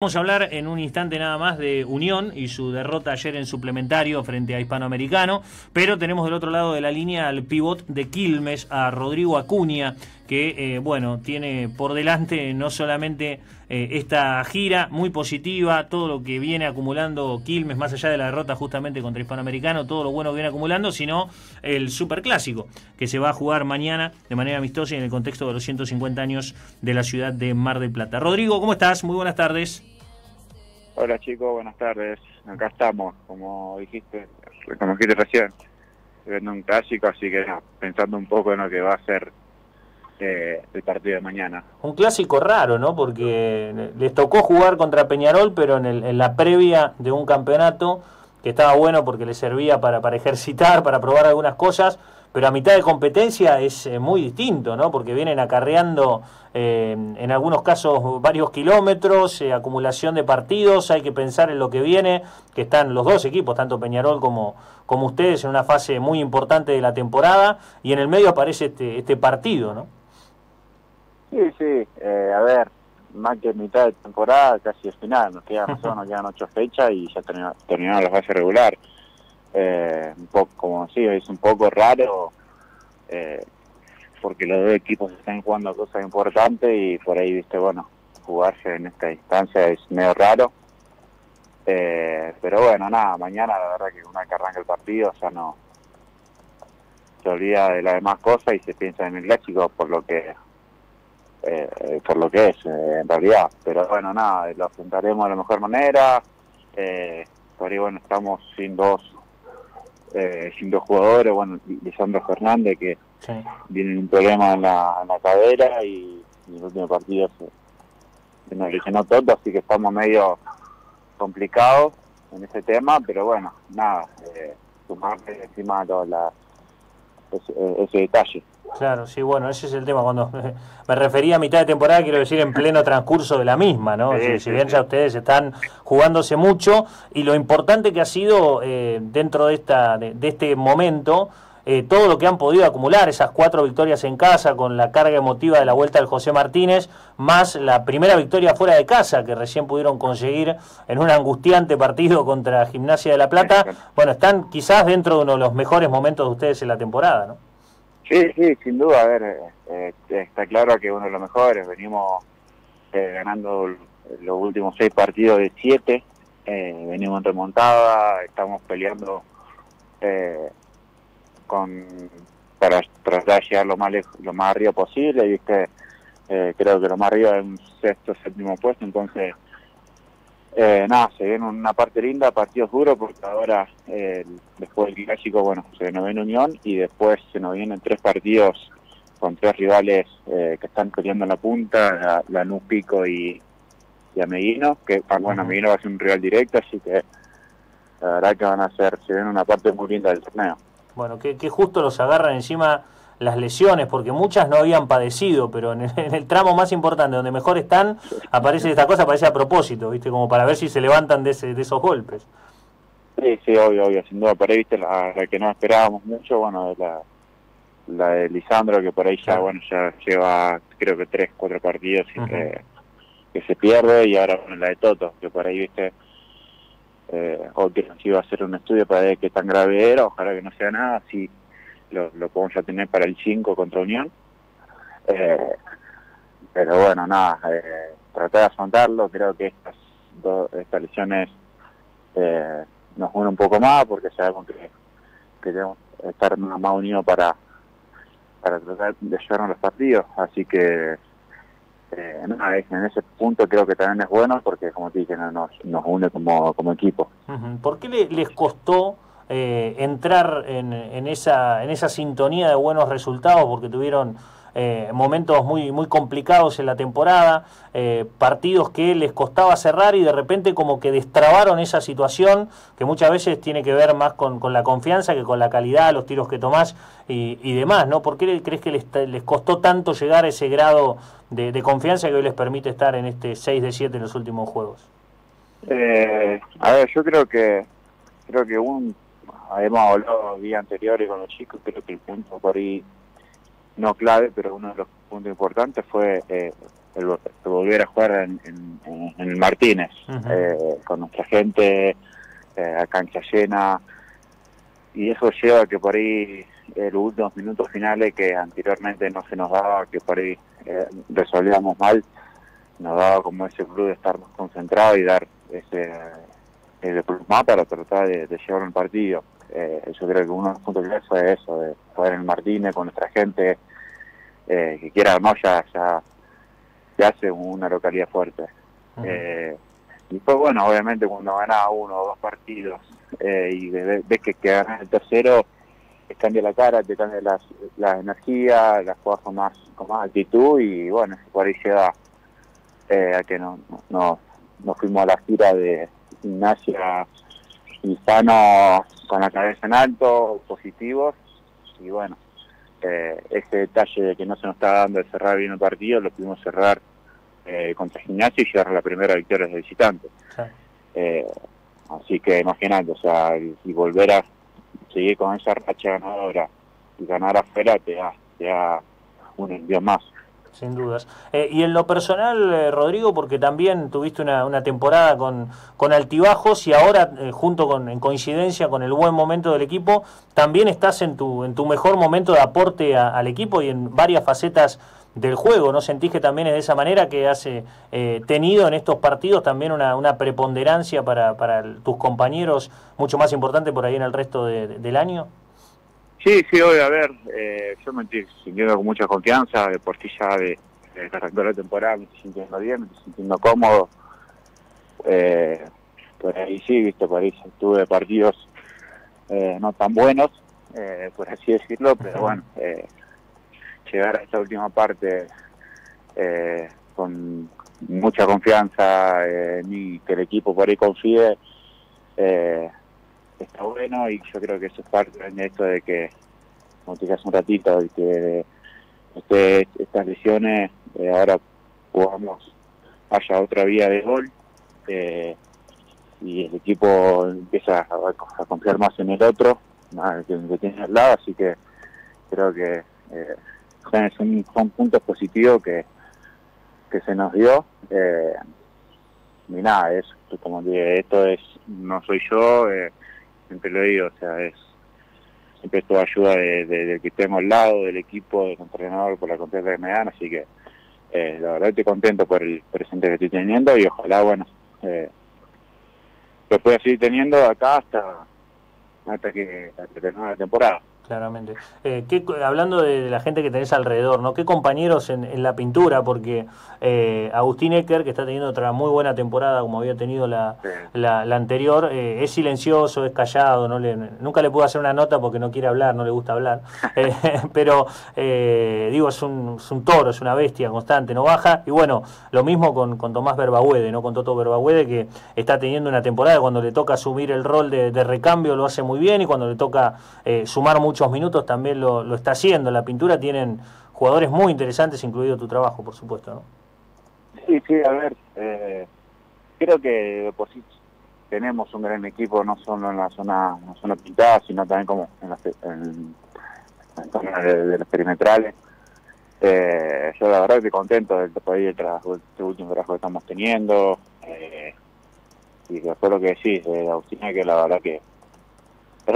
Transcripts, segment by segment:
Vamos a hablar en un instante nada más de Unión y su derrota ayer en suplementario frente a Hispanoamericano, pero tenemos del otro lado de la línea al pivot de Quilmes, a Rodrigo Acuña, que eh, bueno, tiene por delante no solamente eh, esta gira muy positiva, todo lo que viene acumulando Quilmes, más allá de la derrota justamente contra Hispanoamericano, todo lo bueno que viene acumulando, sino el superclásico que se va a jugar mañana de manera amistosa y en el contexto de los 150 años de la ciudad de Mar del Plata. Rodrigo, ¿cómo estás? Muy buenas tardes. Hola chicos, buenas tardes. Acá estamos, como dijiste, como dijiste recién, viendo un clásico, así que pensando un poco en lo que va a ser eh, el partido de mañana. Un clásico raro, ¿no? Porque les tocó jugar contra Peñarol, pero en, el, en la previa de un campeonato que estaba bueno porque les servía para, para ejercitar, para probar algunas cosas pero a mitad de competencia es eh, muy distinto, ¿no? Porque vienen acarreando eh, en algunos casos varios kilómetros, eh, acumulación de partidos, hay que pensar en lo que viene, que están los dos equipos, tanto Peñarol como, como ustedes, en una fase muy importante de la temporada, y en el medio aparece este, este partido, ¿no? Sí, sí, a ver, más que mitad de temporada, casi el final, nos quedan, nos quedan ocho fechas y ya terminaron la fase regular eh, un poco, como sí, es un poco raro, eh, porque los dos equipos están jugando cosas importantes y por ahí, viste, bueno, jugarse en esta distancia es medio raro. Eh, pero bueno, nada, mañana la verdad que una vez que arranca el partido ya no se olvida de las demás cosas y se piensa en el clásico por lo que eh, por lo que es en realidad. Pero bueno, nada, lo afrontaremos de la mejor manera. por ahí bueno, estamos sin dos eh, sin dos jugadores, bueno, Lisandro Fernández que tiene un problema en la, en la cadera y, en el último partido se, nos lesionó todo, así que estamos medio complicados en ese tema, pero bueno, nada, eh, sumarle encima toda la, ese detalle. Claro, sí, bueno, ese es el tema. Cuando me refería a mitad de temporada, quiero decir en pleno transcurso de la misma, ¿no? si, bien ya ustedes están jugándose mucho y lo importante que ha sido eh, dentro de, esta, de, este momento, eh, todo lo que han podido acumular, esas cuatro victorias en casa con la carga emotiva de la vuelta del José Martínez, más la primera victoria fuera de casa que recién pudieron conseguir en un angustiante partido contra Gimnasia de la Plata. Bueno, están quizás dentro de uno de los mejores momentos de ustedes en la temporada, ¿no? Sí, sí, sin duda. A ver, eh, eh, está claro que uno de los mejores. Venimos eh, ganando los últimos seis partidos de siete. venimos en remontada. Estamos peleando con para tratar de llegar lo más lo más arriba posible. Y que creo que lo más arriba es un sexto, séptimo puesto. Entonces eh, nada, se viene una parte linda, partidos duros, porque ahora eh, después del clásico, bueno, se nos viene Unión y después se nos vienen tres partidos con tres rivales eh, que están peleando en la punta, la, la Pico y, y Ameguino, que ah, bueno, Ameguino va a ser un rival directo, así que la verdad que van a ser, se viene una parte muy linda del torneo. Bueno, que, que justo los agarran encima las lesiones, porque muchas no habían padecido, pero en el, tramo más importante, donde mejor están, aparece esta cosa, aparece a propósito, ¿viste? Como para ver si se levantan de, ese, de esos golpes. Sí, sí, obvio, obvio, sin duda. Por ahí, viste, la, que no esperábamos mucho, bueno, la, la de Lisandro, que por ahí ya, bueno, ya lleva, creo que tres, cuatro partidos que, se pierde, y ahora, bueno, la de Toto, que por ahí, viste, eh, o que nos iba a hacer un estudio para ver qué tan grave era, ojalá que no sea nada, sí lo, lo podemos ya tener para el 5 contra Unión. Eh, pero bueno, nada, eh, tratar de afrontarlo, creo que estas, estas lesiones eh, nos unen un poco más porque sabemos que queremos estar más unidos para, para tratar de llevarnos los partidos, así que eh, nada, en ese punto creo que también es bueno porque como te dije nos, nos une como, como equipo. ¿Por qué les costó eh, entrar en, en, esa, en esa sintonía de buenos resultados porque tuvieron eh, momentos muy, muy complicados en la temporada, eh, partidos que les costaba cerrar y de repente como que destrabaron esa situación que muchas veces tiene que ver más con, con la confianza que con la calidad, los tiros que tomás y, y demás, ¿no? ¿Por qué crees que les, les costó tanto llegar a ese grado de, confianza que hoy les permite estar en este 6 de 7 en los últimos juegos? a ver, yo creo que creo que un hemos hablado día anteriores con los chicos, creo que el punto por ahí, no clave, pero uno de los puntos importantes fue eh, volver a jugar en, el Martínez, eh, con nuestra gente, eh, a cancha llena, y eso lleva a que por ahí los últimos minutos finales que anteriormente no se nos daba, que por ahí resolvíamos mal, nos daba como ese club de estar más concentrado y dar ese el más para tratar de, llevar un partido. Yo creo que uno de los puntos fue eso, de jugar en el Martínez con nuestra gente, eh, que quiera o no, ya, ya, hace una localidad fuerte. Eh, y pues bueno, obviamente cuando ganás uno o dos partidos eh, y ves que, que ganas el tercero, te cambia la cara, te cambia las, la energía, las juegas con más, con más actitud y bueno, por ahí llega a que no, no, nos fuimos a la gira de gimnasia hispano con la cabeza en alto, positivos y bueno, eh, ese detalle de que no se nos estaba dando de cerrar bien el partido, lo pudimos cerrar eh, contra Gimnasia y llegar a la primera victoria de visitante. Eh, así que imagínate, o sea, y, volver a seguir con esa racha ganadora y ganar afuera te da, te da un envío más sin dudas. Eh, y en lo personal, eh, Rodrigo, porque también tuviste una, temporada con, con, altibajos y ahora, eh, junto con, en coincidencia con el buen momento del equipo, también estás en tu, en tu mejor momento de aporte al equipo y en varias facetas del juego. ¿No sentís que también es de esa manera que has tenido en estos partidos también una, preponderancia para, para tus compañeros mucho más importante por ahí en el resto del año? Sí, sí, hoy a ver, eh, yo me estoy sintiendo con mucha confianza, de por sí ya de, de la temporada me estoy sintiendo bien, me estoy sintiendo cómodo. Eh, por ahí sí, viste, por ahí tuve partidos eh, no tan buenos, eh, por así decirlo, pero bueno, llegar a esta última parte con mucha confianza en mí, que el equipo por ahí confíe, está bueno y yo creo que eso es parte de esto de que, como te dije hace un ratito, de que este, estas lesiones eh, ahora podamos haya otra vía de gol eh, y el equipo empieza a, confiar más en el otro que, que, tiene al lado, así que creo que eh, son, son, puntos positivos que, que se nos dio. Eh, y nada, es como dije, esto es no soy yo, eh, siempre lo digo, o sea, es siempre esto ayuda de, de, que estemos al lado del equipo, del entrenador, por la confianza que me dan, así que eh, la verdad estoy contento por el presente que estoy teniendo y ojalá, bueno, eh, lo pueda seguir teniendo acá hasta, hasta que, hasta la temporada. Claramente. Eh, hablando de, la gente que tenés alrededor, ¿no? ¿Qué compañeros en, la pintura? Porque eh, Agustín Ecker, que está teniendo otra muy buena temporada como había tenido la, la, anterior, eh, es silencioso, es callado, no le, nunca le puedo hacer una nota porque no quiere hablar, no le gusta hablar. Eh, pero, digo, es un, es un, toro, es una bestia constante, no baja. Y bueno, lo mismo con, con Tomás Berbahuede, ¿no? Con Toto Berbahuede, que está teniendo una temporada cuando le toca asumir el rol de, de recambio lo hace muy bien y cuando le toca sumar mucho minutos también lo, lo está haciendo. En la pintura tienen jugadores muy interesantes, incluido tu trabajo, por supuesto. ¿no? Sí, sí, a ver, eh, creo que por sí tenemos un gran equipo, no solo en la zona, en la zona pintada, sino también como en la, en, zona de, los perimetrales. Eh, yo la verdad estoy contento del, del trabajo, este último trabajo que estamos teniendo. Eh, y después lo que decís de Agustina, que la verdad que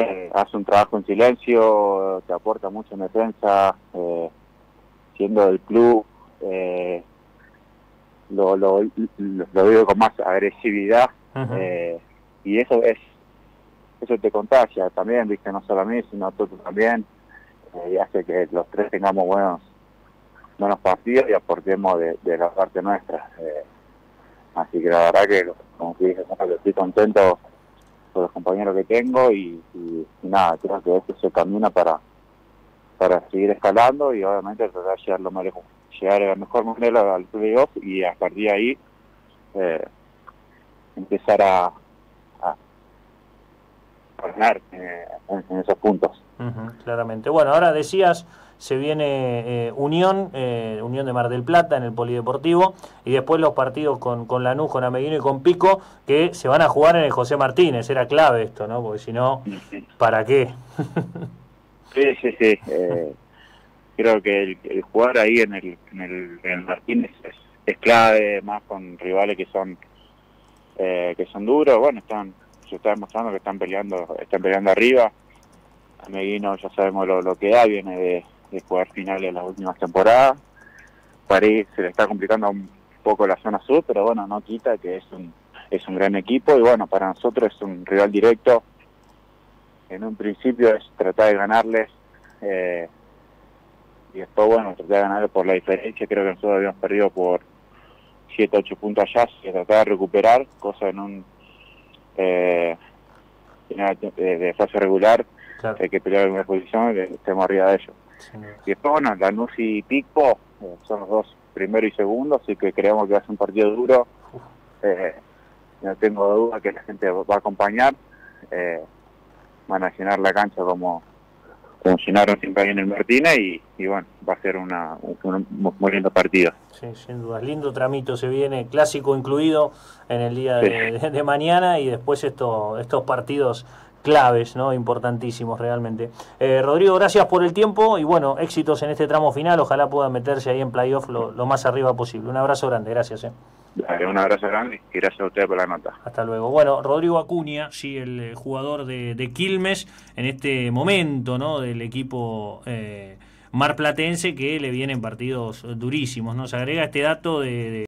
eh, hace un trabajo en silencio, te aporta mucho en defensa, eh, siendo del club, eh, lo, lo, lo, digo con más agresividad eh, y eso es eso te contagia también, viste, no solo a mí, sino a tú también, y hace que los tres tengamos buenos buenos partidos y aportemos de, de la parte nuestra. así que la verdad que, como que dije, estoy contento por los compañeros que tengo y, nada, creo que eso se camina para para seguir escalando y obviamente tratar de llegar, lo más llegar a la mejor manera al playoff y a partir de ahí eh, empezar a, a, ganar eh, en, esos puntos. claramente. Bueno, ahora decías se viene eh, Unión, eh, Unión de Mar del Plata en el Polideportivo, y después los partidos con, con Lanús, con Ameguino y con Pico, que se van a jugar en el José Martínez. Era clave esto, ¿no? Porque si no, ¿para qué? sí, sí, sí. Eh, creo que el, jugar ahí en el, en el, Martínez es clave, más con rivales que son eh, que son duros, bueno, están se está demostrando que están peleando, están peleando arriba. A Meguino ya sabemos lo, que da, viene de, de jugar finales en las últimas temporadas. París se le está complicando un poco la zona sur, pero bueno, no quita que es un, es un gran equipo y bueno, para nosotros es un rival directo. En un principio es tratar de ganarles eh, y después, bueno, tratar de ganarles por la diferencia. Creo que nosotros habíamos perdido por 7, 8 puntos allá, y tratar de recuperar, cosa en un eh, de, fase regular, hay que pelear en una posición y estemos arriba de ellos. Bueno, Lanús y Pico eh, son los dos primero y segundo, así que creemos que va a ser un partido duro. Eh, no tengo duda que la gente va a acompañar. Eh, van a llenar la cancha como, como llenaron siempre ahí en el Martínez y, bueno, va a ser una, un, muy lindo partido. Sí, sin duda. Lindo tramito se viene, clásico incluido en el día de, mañana y después esto, estos partidos claves, ¿no? Importantísimos realmente. Eh, Rodrigo, gracias por el tiempo y bueno, éxitos en este tramo final. Ojalá puedan meterse ahí en playoff lo, lo más arriba posible. Un abrazo grande, gracias. Eh. un abrazo grande y gracias a ustedes por la nota. Hasta luego. Bueno, Rodrigo Acuña, sí, el eh, jugador de, de Quilmes en este momento, ¿no? Del equipo eh, marplatense que le vienen partidos durísimos, ¿no? Se agrega este dato de